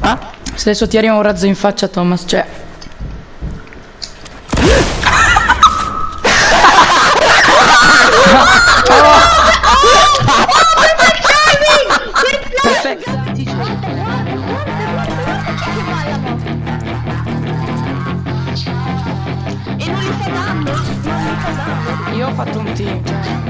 Ah, se adesso ti arriva un razzo in faccia, Thomas, cioè... Io ho fatto un team, cioè.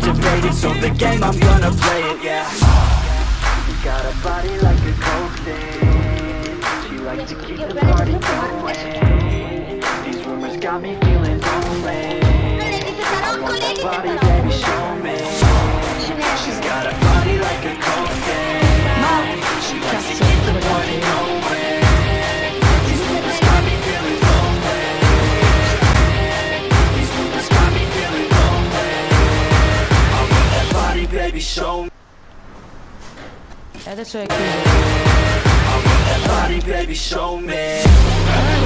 captivated, so the game I'm gonna play it, yeah. Got a body like a cocaine She likes to keep the party going. These rumors got me feeling lonely show E adesso è chiuso. that body, baby, show me